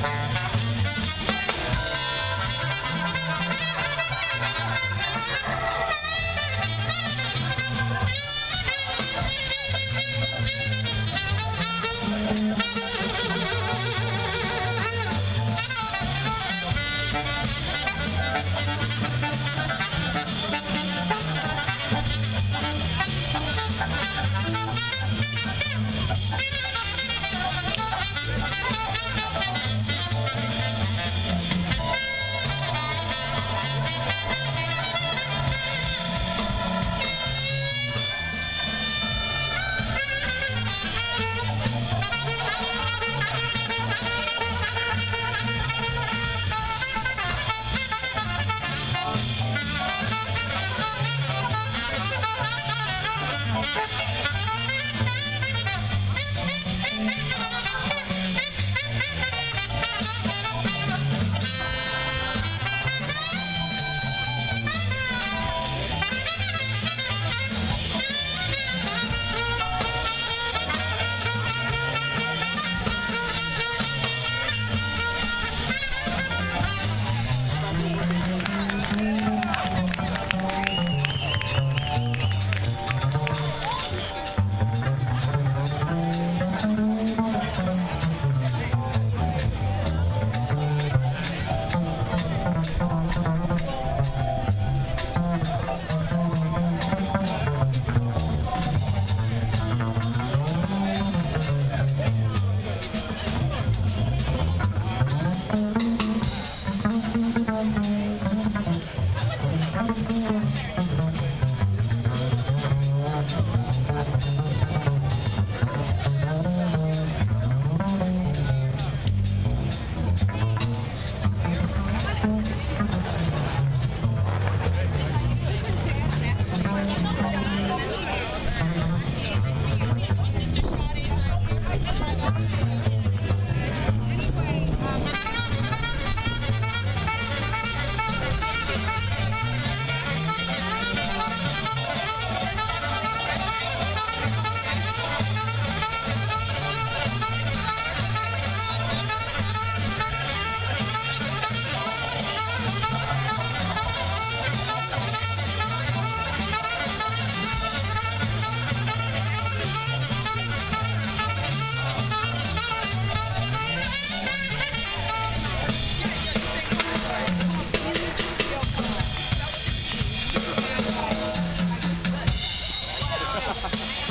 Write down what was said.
Thank you. Ha ha ha!